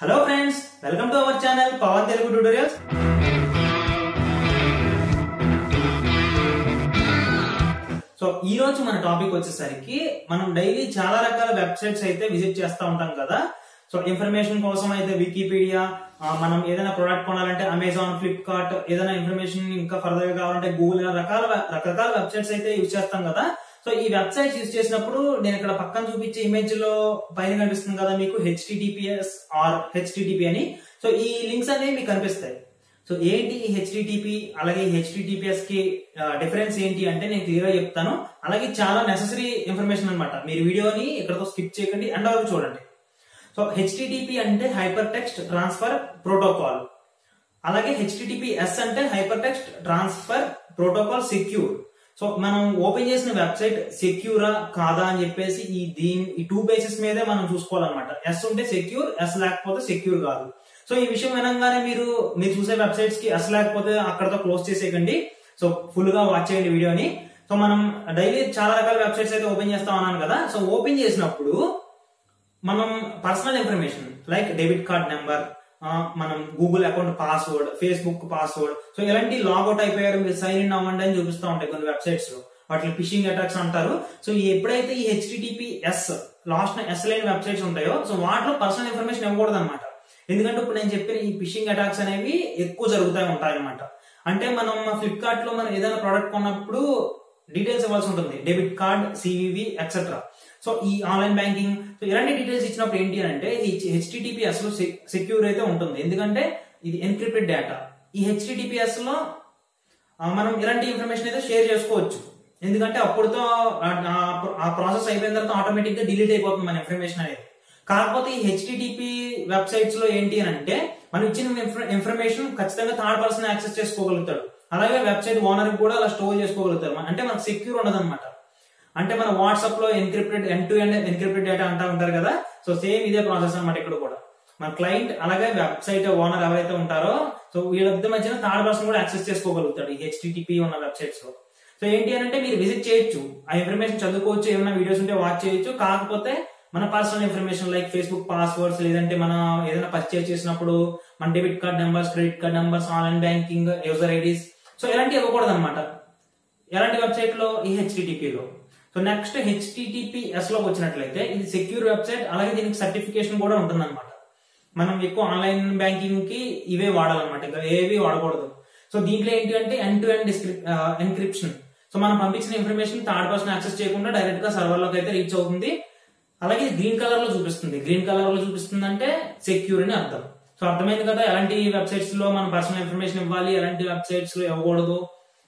Hello friends welcome to our channel Pavan Telugu tutorials. So ఈ రోజు మన topic వచ్చేసరికి మనం డైలీ చాలా రకాల వెబ్సైట్స్ అయితే విజిట్ చేస్తూ ఉంటాం కదా. సో ఇన్ఫర్మేషన్ కోసం అయితే వికీపీడియా మనం ఏదైనా ప్రోడక్ట్ కొనాలంటే అమెజాన్ ఫ్లిప్కార్ట్ ఏదైనా ఇన్ఫర్మేషన్ ఇంకా ఫర్దర్ కావాలంటే గూగుల్ రకాల రకరకాల వెబ్సైట్స్ అయితే యూజ్ చేస్తాం కదా. సో ఈ వెబ్సైట్ యూజ్ చేసినప్పుడు నేను ఇక్కడ పక్కన చూపించే ఇమేజ్లో పైన కనిపిస్తుంది కదా మీకు హెచ్టిటిపిఎస్ ఆర్ హెచ్టిటిపి అని. సో ఈ లింక్స్ అనేవి మీకు కనిపిస్తాయి. సో ఏంటి ఈ హెచ్టిటిపి అలాగే హెచ్టిటిపిఎస్కి డిఫరెన్స్ ఏంటి అంటే నేను క్లియర్గా చెప్తాను. అలాగే చాలా నెససరీ ఇన్ఫర్మేషన్ అనమాట మీరు వీడియోని ఇక్కడతో స్కిప్ చేయకండి అండ్ వరకు చూడండి. సో హెచ్టిటిపి అంటే హైపర్ టెక్స్ట్ ట్రాన్స్ఫర్ ప్రోటోకాల్ అలాగే హెచ్టిటిపిఎస్ అంటే hypertext transfer protocol secure so మనం ఓపెన్ చేసిన వెబ్సైట్ సెక్యూరా కాదా అని చెప్పేసి ఈ దీని ఈ టూ బేసిస్ మీదే మనం చూసుకోవాలన్నమాట. ఎస్ ఉంటే సెక్యూర్ ఎస్ లేకపోతే సెక్యూర్ కాదు. సో ఈ విషయం వినంగానే మీరు మీరు చూసే వెబ్సైట్స్కి ఎస్ లేకపోతే అక్కడతో క్లోజ్ చేసేయకండి. సో ఫుల్గా వాచ్ చేయండి వీడియోని. సో మనం డైలీ చాలా రకాల వెబ్సైట్స్ అయితే ఓపెన్ చేస్తా ఉన్నాను కదా. సో ఓపెన్ చేసినప్పుడు మనం personal information like debit card number మనం Google account password Facebook password so ఇలాంటి లాగౌట్ అయిపోయారు మీరు సైన్ ఇన్ అవ్వండి అని చూపిస్తూ ఉంటాయి కొన్ని వెబ్సైట్స్లో. వాటిని ఫిషింగ్ అటాక్స్ అంటారు. సో ఎప్పుడైతే ఈ HTTPS last S line websites ఉంటాయో సో వాటిలో పర్సనల్ ఇన్ఫర్మేషన్ ఇవ్వకూడదు అనమాట ఎందుకంటే ఇప్పుడు నేను చెప్పిన ఈ ఫిషింగ్ అటాక్స్ అనేవి ఎక్కువ జరుగుతూ ఉంటాయి అనమాట అంటే మనం ఫ్లిప్కార్ట్లో మనం ఏదైనా ప్రోడక్ట్ కొన్నప్పుడు డీటెయిల్స్ ఇవ్వాల్సి ఉంటుంది. Debit card CVV etcetera so ఈ ఆన్లైన్ బ్యాంకింగ్ సో ఇలాంటి డీటెయిల్స్ ఇచ్చినప్పుడు ఏంటి అంటే ఈ హెచ్టిటిపిఎస్లో సెక్యూర్ అయితే ఉంటుంది. ఎందుకంటే ఇది ఎన్క్రిప్టెడ్ డేటా ఈ హెచ్టిటిపిఎస్లో మనం ఇలాంటి ఇన్ఫర్మేషన్ అయితే షేర్ చేసుకోవచ్చు. ఎందుకంటే అప్పుడుతో ఆ ప్రాసెస్ అయిపోయిన తర్వాత ఆటోమేటిక్గా డిలీట్ అయిపోతుంది మన ఇన్ఫర్మేషన్ అనేది. కాకపోతే ఈ హెచ్టిటిపి వెబ్సైట్స్లో ఏంటి అని అంటే మనం ఇచ్చిన ఇన్ఫర్మేషన్ ఖచ్చితంగా థర్డ్ పర్సన్ యాక్సెస్ చేసుకోగలుగుతాడు. అలాగే వెబ్సైట్ ఓనర్ కూడా అలా స్టోర్ చేసుకోగలుగుతారు అంటే మనకు సెక్యూర్ ఉండదు అనమాట అంటే మన వాట్సాప్లో encrypted end to end encrypted data అంటా ఉంటారు కదా సో సేమ్ ఇదే ప్రాసెస్ అనమాట ఇక్కడ కూడా. మన క్లయింట్ అలాగే వెబ్సైట్ ఓనర్ ఎవరైతే ఉంటారో సో వీళ్ళిద్దరి మధ్యన థర్డ్ పర్సన్ కూడా యాక్సెస్ చేసుకోగలుగుతాడు ఈ హెచ్టిటిపి ఉన్న వెబ్సైట్స్లో. సో ఏంటి అంటే మీరు విజిట్ చేయొచ్చు. ఆ ఇన్ఫర్మేషన్ చదువుకోవచ్చు ఏమైనా వీడియోస్ ఉంటే వాచ్ చేయొచ్చు. కాకపోతే మన personal information like Facebook passwords లేదంటే మనం ఏదైనా పర్చేస్ చేసినప్పుడు మన debit card numbers credit card numbers online banking user IDs so ఇలాంటివి ఇవ్వకూడదు అనమాట ఎలాంటి వెబ్సైట్లో ఈ హెచ్టిటిపిలో. సో నెక్స్ట్ హెచ్టిటిపిఎస్లోకి వచ్చినట్లయితే ఇది సెక్యూర్ వెబ్సైట్ అలాగే దీనికి సర్టిఫికేషన్ కూడా ఉంటుంది అనమాట మనం ఎక్కువ ఆన్లైన్ బ్యాంకింగ్కి ఇవే వాడాలన్నమాట ఇంకా ఏవి వాడకూడదు. సో దీంట్లో ఏంటి అంటే end to end encryption. So మనం పంపించిన ఇన్ఫర్మేషన్ థర్డ్ పర్సన్ యాక్సెస్ చేయకుండా డైరెక్ట్గా సర్వర్లోకి అయితే రీచ్ అవుతుంది. అలాగే గ్రీన్ కలర్లో చూపిస్తుంది. గ్రీన్ కలర్లో చూపిస్తుంది అంటే సెక్యూర్ అని అర్థం. సో అర్థమైంది కదా ఎలాంటి వెబ్సైట్స్లో మనం పర్సనల్ ఇన్ఫర్మేషన్ ఇవ్వాలి ఎలాంటి వెబ్సైట్స్లో ఇవ్వకూడదు?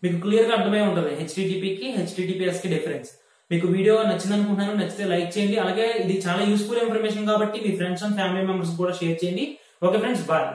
మీకు క్లియర్గా అర్థమై ఉంటుంది హెచ్టిటిపికి హెచ్డిటిపిఎస్కి డిఫరెన్స్ మీకు వీడియో నచ్చింది అనుకుంటున్నాను నచ్చితే లైక్ చేయండి. అలాగే ఇది చాలా యూస్ఫుల్ ఇన్ఫర్మేషన్ కాబట్టి మీ ఫ్రెండ్స్ అండ్ ఫ్యామిలీ మెంబర్స్ కూడా షేర్ చేయండి. Okay friends bye